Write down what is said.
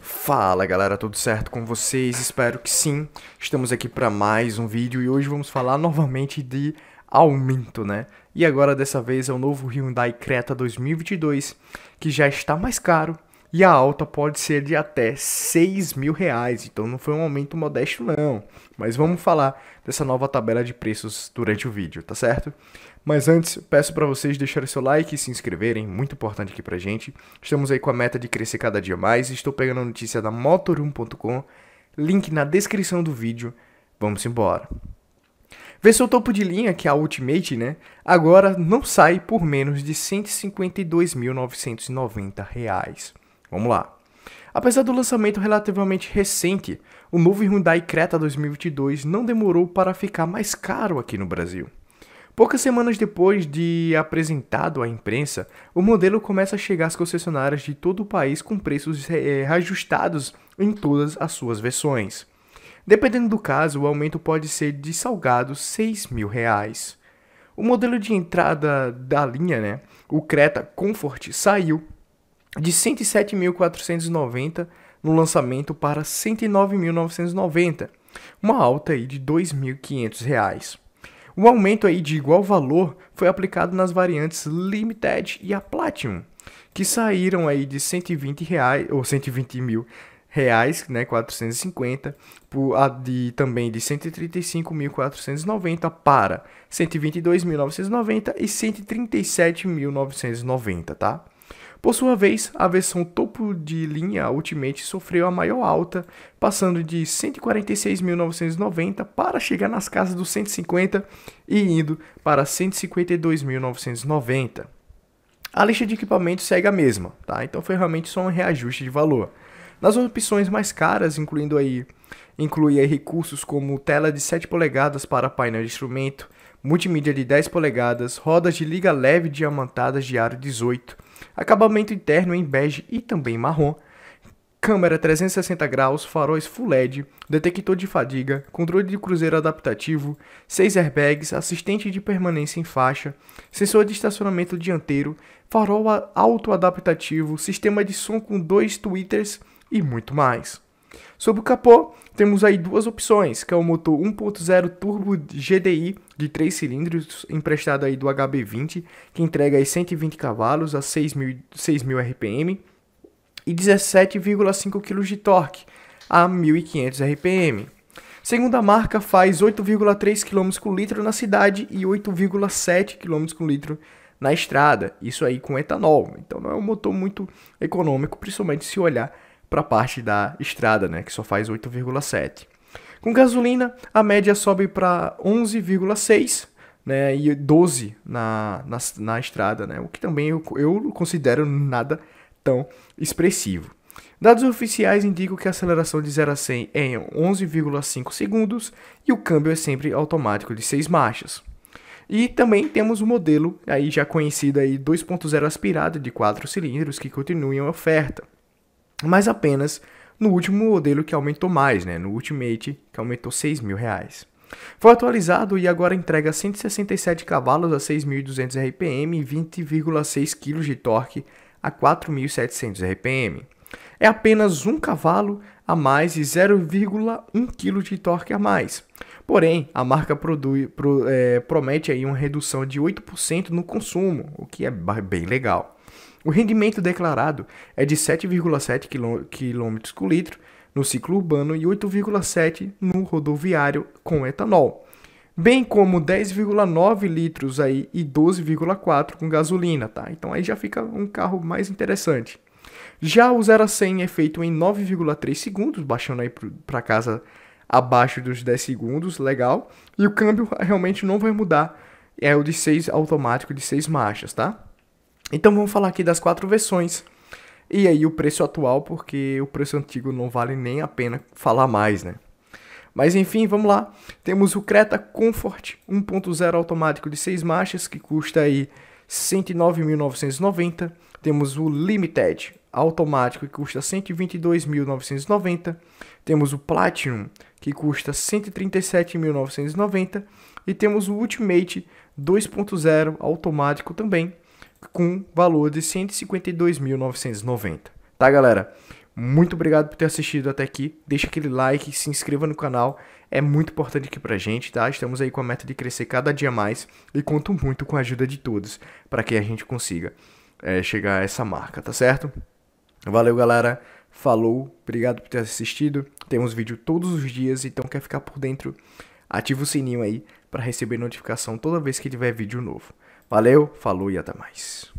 Fala galera, tudo certo com vocês? Espero que sim. Estamos aqui para mais um vídeo e hoje vamos falar novamente de aumento, né? E agora dessa vez é o novo Hyundai Creta 2022 que já está mais caro e a alta pode ser de até 6 mil reais, então não foi um aumento modesto não. Mas vamos falar dessa nova tabela de preços durante o vídeo, tá certo? Mas antes, peço para vocês deixarem seu like e se inscreverem, muito importante aqui pra gente. Estamos aí com a meta de crescer cada dia mais. Estou pegando a notícia da motor1.com, link na descrição do vídeo. Vamos embora. Vê seu topo de linha, que é a Ultimate, né? Agora não sai por menos de R$ 152.990. Vamos lá. Apesar do lançamento relativamente recente, o novo Hyundai Creta 2022 não demorou para ficar mais caro aqui no Brasil. Poucas semanas depois de apresentado à imprensa, o modelo começa a chegar às concessionárias de todo o país com preços é, reajustados em todas as suas versões. Dependendo do caso, o aumento pode ser de salgados 6 mil reais. O modelo de entrada da linha, né, o Creta Comfort, saiu de 107.490 no lançamento para 109.990, uma alta aí de R$ 2.500. O aumento aí de igual valor foi aplicado nas variantes Limited e a Platinum, que saíram aí de 120 reais ou 120 mil reais, né, 450, por a de também de 135.490 para 122.990 e 137.990, tá? Por sua vez, a versão topo de linha Ultimate sofreu a maior alta, passando de 146.990 para chegar nas casas dos 150 e indo para 152.990. A lista de equipamentos segue a mesma, tá? Então foi realmente só um reajuste de valor. Nas opções mais caras, incluindo aí, inclui recursos como tela de 7 polegadas para painel de instrumento, multimídia de 10 polegadas, rodas de liga leve diamantadas de aro 18, acabamento interno em bege e também marrom, câmera 360 graus, faróis Full LED, detector de fadiga, controle de cruzeiro adaptativo, 6 airbags, assistente de permanência em faixa, sensor de estacionamento dianteiro, farol auto-adaptativo, sistema de som com dois tweeters e muito mais. Sobre o capô, temos aí duas opções, que é o motor 1.0 turbo GDI de 3 cilindros, emprestado aí do HB20, que entrega aí 120 cavalos a 6.000 RPM e 17,5 kg de torque a 1.500 RPM. Segundo a marca, faz 8,3 km por litro na cidade e 8,7 km por litro na estrada. Isso aí com etanol. Então não é um motor muito econômico, principalmente se olhar para a parte da estrada, né, que só faz 8,7. Com gasolina, a média sobe para 11,6 né, e 12 na, na, na, estrada, né, o que também eu, eu considero nada tão expressivo. Dados oficiais indicam que a aceleração de 0 a 100 é em 11,5 segundos e o câmbio é sempre automático de 6 marchas. E também temos o modelo aí já conhecido aí 2.0 aspirado de 4 cilindros que continua em oferta mas apenas no último modelo que aumentou mais, né, no Ultimate, que aumentou 6 mil reais. Foi atualizado e agora entrega 167 cavalos a 6.200 RPM e 20,6 kg de torque a 4.700 RPM. É apenas um cavalo a mais e 0,1 kg de torque a mais. Porém, a marca produz, pro, é, promete aí uma redução de 8% no consumo, o que é bem legal. O rendimento declarado é de 7,7 km por litro no ciclo urbano e 8,7 no rodoviário com etanol, bem como 10,9 litros aí e 12,4 com gasolina, tá? Então aí já fica um carro mais interessante. Já o 0 a 100 é feito em 9,3 segundos, baixando aí para casa abaixo dos 10 segundos, legal. E o câmbio realmente não vai mudar, é o de 6 automático de 6 marchas, tá? Então vamos falar aqui das quatro versões. E aí o preço atual, porque o preço antigo não vale nem a pena falar mais, né? Mas enfim, vamos lá. Temos o Creta Comfort 1.0 automático de 6 marchas, que custa aí 109.990. Temos o Limited automático, que custa 122.990. Temos o Platinum, que custa 137.990. E temos o Ultimate 2.0 automático também, com valor de 152.990. Tá, galera? Muito obrigado por ter assistido até aqui. Deixa aquele like, se inscreva no canal. É muito importante aqui pra gente, tá? Estamos aí com a meta de crescer cada dia mais e conto muito com a ajuda de todos para que a gente consiga é, chegar a essa marca, tá certo? Valeu, galera. Falou. Obrigado por ter assistido. Temos vídeo todos os dias, então quer ficar por dentro? Ativa o sininho aí para receber notificação toda vez que tiver vídeo novo. Valeu, falou e até mais.